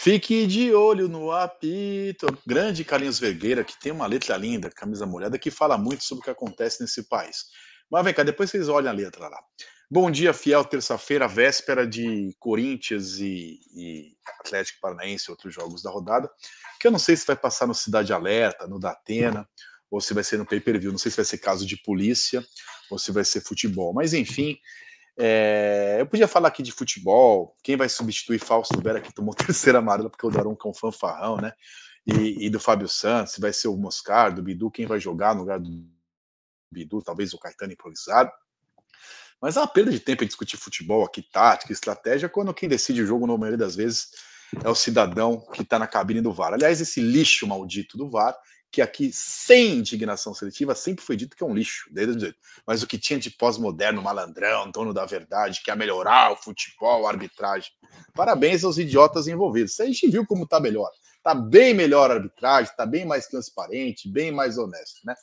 Fique de olho no apito. Grande Carlinhos Vergueira, que tem uma letra linda, camisa molhada, que fala muito sobre o que acontece nesse país. Mas vem cá, depois vocês olhem a letra lá. Bom dia, fiel, terça-feira, véspera de Corinthians e, e Atlético Paranaense, outros jogos da rodada, que eu não sei se vai passar no Cidade Alerta, no Datena, ou se vai ser no pay-per-view, não sei se vai ser caso de polícia, ou se vai ser futebol, mas enfim, é, eu podia falar aqui de futebol, quem vai substituir Fausto Vera, que tomou terceira amarela, porque o Daronco é um fanfarrão, né? E, e, do Fábio Santos, vai ser o Moscar, do Bidu, quem vai jogar no lugar do Bidu, talvez o Caetano improvisado. Mas é uma perda de tempo em discutir futebol aqui, tática, estratégia, quando quem decide o jogo, na maioria das vezes, é o cidadão que está na cabine do VAR. Aliás, esse lixo maldito do VAR que aqui, sem indignação seletiva, sempre foi dito que é um lixo, desde o Mas o que tinha de pós-moderno, malandrão, dono da verdade, que ia melhorar o futebol, a arbitragem. Parabéns aos idiotas envolvidos. A gente viu como está melhor. Está bem melhor a arbitragem, está bem mais transparente, bem mais honesto, né?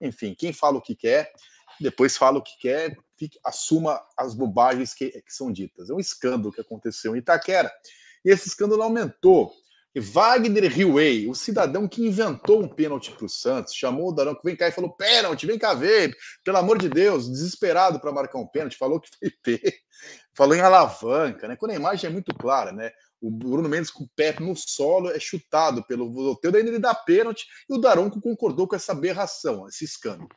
Enfim, quem fala o que quer, depois fala o que quer, assuma as bobagens que, que são ditas. É um escândalo que aconteceu em Itaquera. E esse escândalo aumentou Wagner Hillway, o cidadão que inventou um pênalti para o Santos, chamou o Daronco, vem cá e falou: pênalti, vem cá ver, pelo amor de Deus, desesperado para marcar um pênalti, falou que foi P, falou em alavanca, né? Quando a imagem é muito clara, né? O Bruno Mendes com o pé no solo é chutado pelo Vototel, daí ele dá pênalti e o Daronco concordou com essa aberração, esse escândalo.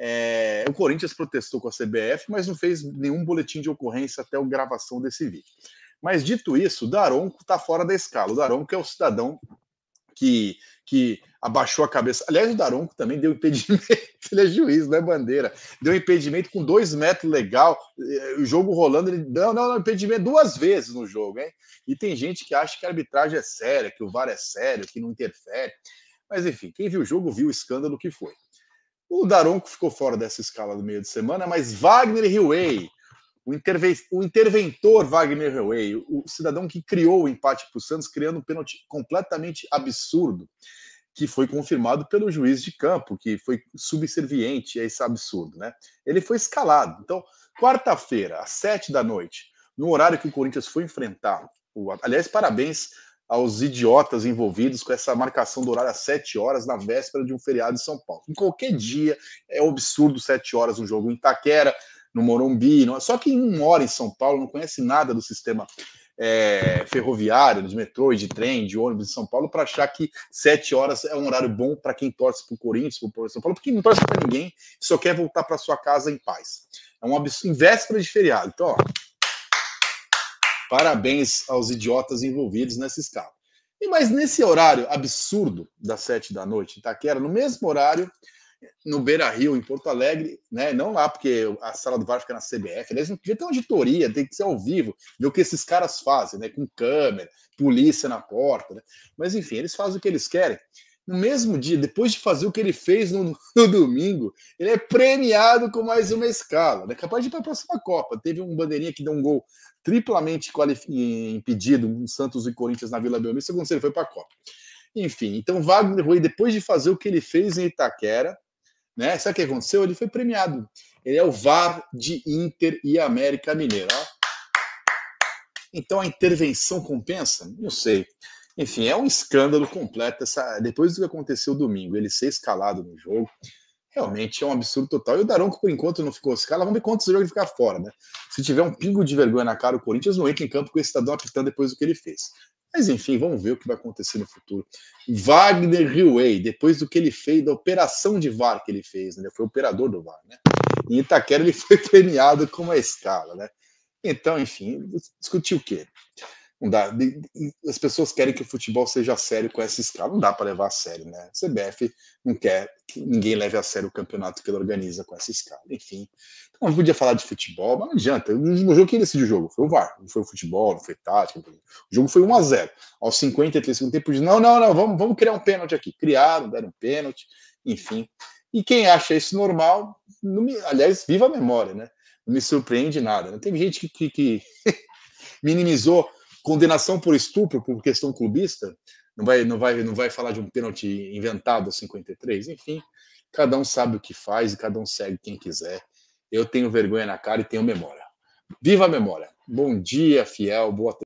É, o Corinthians protestou com a CBF, mas não fez nenhum boletim de ocorrência até a gravação desse vídeo. Mas dito isso, o Daronco está fora da escala. O Daronco é o cidadão que, que abaixou a cabeça. Aliás, o Daronco também deu impedimento. Ele é juiz, não é bandeira. Deu impedimento com dois metros legal. O jogo rolando, ele não, não, não, impedimento duas vezes no jogo, hein? E tem gente que acha que a arbitragem é séria, que o VAR é sério, que não interfere. Mas enfim, quem viu o jogo viu o escândalo que foi. O Daronco ficou fora dessa escala do meio de semana, mas Wagner Hillway, o, interve... o interventor Wagner Hellway, o cidadão que criou o empate para o Santos, criando um pênalti completamente absurdo, que foi confirmado pelo juiz de campo, que foi subserviente a esse absurdo, né? Ele foi escalado. Então, quarta-feira, às sete da noite, no horário que o Corinthians foi enfrentar, o... aliás, parabéns aos idiotas envolvidos com essa marcação do horário às 7 horas na véspera de um feriado em São Paulo. Em qualquer dia é um absurdo 7 horas um jogo em Itaquera, no Morumbi. Só que um mora em São Paulo, não conhece nada do sistema é, ferroviário, de metrô e de trem, de ônibus em São Paulo, para achar que sete horas é um horário bom para quem torce para o Corinthians, para o São Paulo, porque não torce para ninguém, só quer voltar para sua casa em paz. É um absurdo, em véspera de feriado. Então, ó, parabéns aos idiotas envolvidos nessa escala. E mas nesse horário absurdo das sete da noite, Itaquera, no mesmo horário, no Beira Rio, em Porto Alegre, né? Não lá, porque a sala do VAR fica na CBF. Aliás, não podia ter uma auditoria, tem que ser ao vivo, ver o que esses caras fazem, né? Com câmera, polícia na porta, né? Mas enfim, eles fazem o que eles querem. No mesmo dia, depois de fazer o que ele fez no, no domingo, ele é premiado com mais uma escala, né? Capaz de ir para a próxima Copa. Teve um bandeirinha que deu um gol triplamente impedido, um Santos e Corinthians na Vila Belmiro, segundo ele foi para a Copa. Enfim, então Wagner Rui, depois de fazer o que ele fez em Itaquera, né? Sabe o que aconteceu? Ele foi premiado. Ele é o VAR de Inter e América Mineira. Então a intervenção compensa? Não sei. Enfim, é um escândalo completo. Essa... Depois do que aconteceu domingo, ele ser escalado no jogo, realmente é um absurdo total. E o Daronco, por enquanto, não ficou escalado. Vamos ver quantos jogos ele ficar fora, né? Se tiver um pingo de vergonha na cara, o Corinthians não entra em campo com esse cidadão apitando depois do que ele fez. Mas enfim, vamos ver o que vai acontecer no futuro. Wagner Hillway, depois do que ele fez, da operação de VAR que ele fez, né? Foi operador do VAR, né? Em Itaquera ele foi premiado com uma escala, né? Então, enfim, discutir o quê? Não dá. As pessoas querem que o futebol seja sério com essa escala. Não dá para levar a sério, né? A CBF não quer que ninguém leve a sério o campeonato que ele organiza com essa escala. Enfim, então, não podia falar de futebol, mas não adianta. O jogo quem decidiu o jogo foi o VAR, não foi o futebol, não foi tática. O jogo foi 1 a 0 Aos 53 segundos tempo, de não, não, não, vamos, vamos criar um pênalti aqui. Criaram, deram um pênalti, enfim. E quem acha isso normal, me, aliás, viva a memória, né? Não me surpreende nada. Né? Tem gente que, que, que minimizou condenação por estupro por questão clubista, não vai, não vai, não vai falar de um pênalti inventado aos 53, enfim, cada um sabe o que faz e cada um segue quem quiser. Eu tenho vergonha na cara e tenho memória. Viva a memória! Bom dia, fiel, boa